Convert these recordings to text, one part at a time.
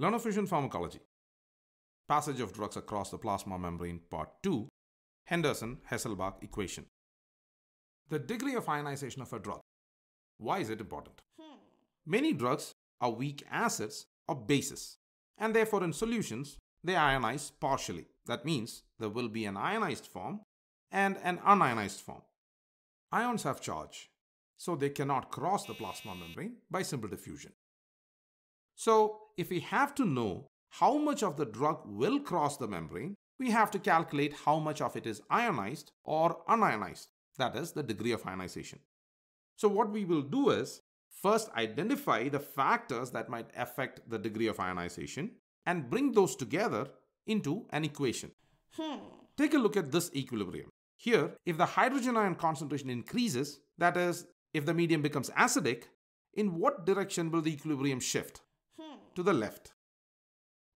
Learn efficient pharmacology. Passage of drugs across the plasma membrane, part 2. Henderson Hasselbalch equation. The degree of ionization of a drug. Why is it important? Hmm. Many drugs are weak acids or bases, and therefore in solutions they ionize partially. That means there will be an ionized form and an unionized form. Ions have charge, so they cannot cross the plasma membrane by simple diffusion. So, if we have to know how much of the drug will cross the membrane, we have to calculate how much of it is ionized or unionized, that is, the degree of ionization. So, what we will do is first identify the factors that might affect the degree of ionization and bring those together into an equation. Hmm. Take a look at this equilibrium. Here, if the hydrogen ion concentration increases, that is, if the medium becomes acidic, in what direction will the equilibrium shift? To the left.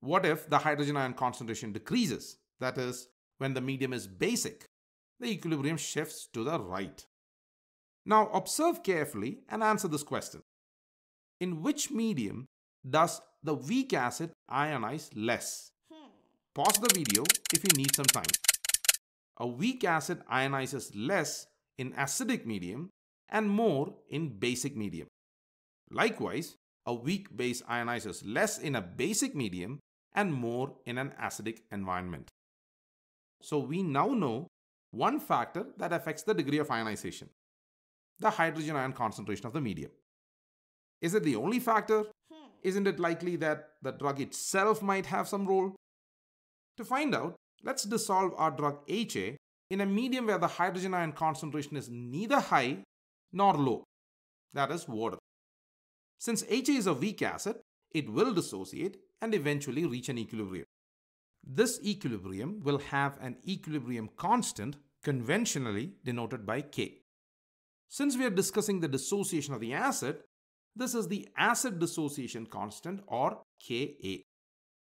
What if the hydrogen ion concentration decreases? That is, when the medium is basic, the equilibrium shifts to the right. Now observe carefully and answer this question. In which medium does the weak acid ionize less? Hmm. Pause the video if you need some time. A weak acid ionizes less in acidic medium and more in basic medium. Likewise, a weak base ionizes less in a basic medium and more in an acidic environment. So we now know one factor that affects the degree of ionization the hydrogen ion concentration of the medium. Is it the only factor? Hmm. Isn't it likely that the drug itself might have some role? To find out, let's dissolve our drug HA in a medium where the hydrogen ion concentration is neither high nor low, that is water. Since HA is a weak acid, it will dissociate and eventually reach an equilibrium. This equilibrium will have an equilibrium constant conventionally denoted by K. Since we are discussing the dissociation of the acid, this is the acid dissociation constant or Ka.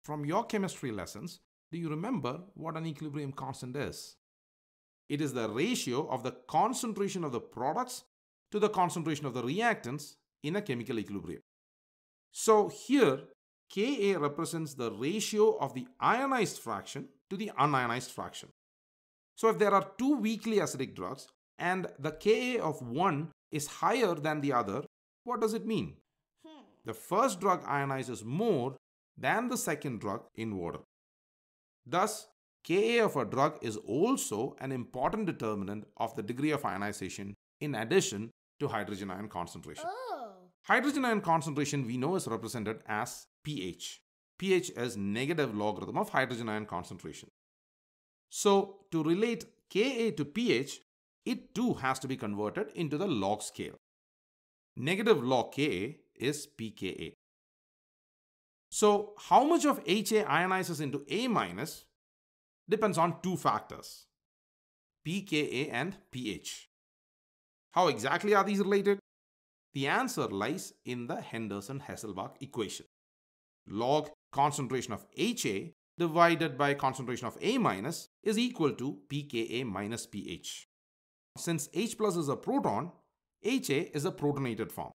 From your chemistry lessons, do you remember what an equilibrium constant is? It is the ratio of the concentration of the products to the concentration of the reactants in a chemical equilibrium. So here, Ka represents the ratio of the ionized fraction to the unionized fraction. So if there are two weakly acidic drugs and the Ka of one is higher than the other, what does it mean? Hmm. The first drug ionizes more than the second drug in water. Thus, Ka of a drug is also an important determinant of the degree of ionization in addition to hydrogen ion concentration. Oh. Hydrogen ion concentration we know is represented as pH. pH is negative logarithm of hydrogen ion concentration. So to relate Ka to pH, it too has to be converted into the log scale. Negative log Ka is pKa. So how much of HA ionizes into A minus depends on two factors, pKa and pH. How exactly are these related? The answer lies in the Henderson-Hasselbalch equation. Log concentration of HA divided by concentration of A minus is equal to pKa minus pH. Since H plus is a proton, HA is a protonated form.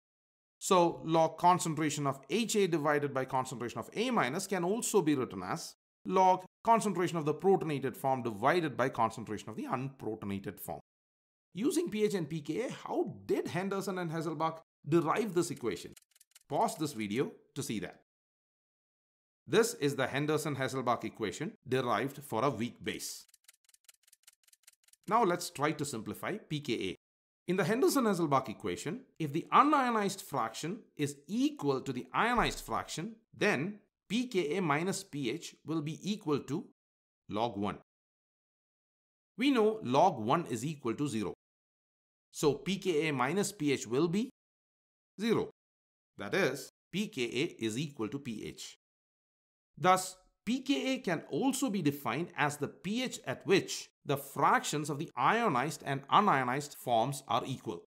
So log concentration of HA divided by concentration of A minus can also be written as log concentration of the protonated form divided by concentration of the unprotonated form. Using pH and pKa, how did Henderson and Hasselbalch derive this equation? Pause this video to see that. This is the Henderson-Hasselbalch equation derived for a weak base. Now let's try to simplify pKa. In the Henderson-Hasselbalch equation, if the unionized fraction is equal to the ionized fraction, then pKa minus pH will be equal to log 1. We know log 1 is equal to 0. So pKa minus pH will be 0. That is, pKa is equal to pH. Thus, pKa can also be defined as the pH at which the fractions of the ionized and unionized forms are equal.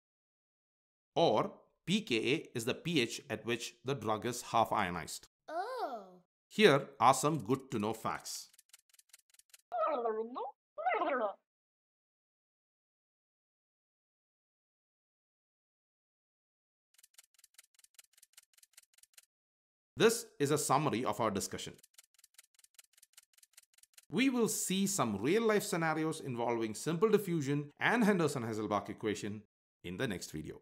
Or pKa is the pH at which the drug is half ionized. Oh. Here are some good to know facts. This is a summary of our discussion. We will see some real-life scenarios involving simple diffusion and Henderson-Hasselbalch equation in the next video.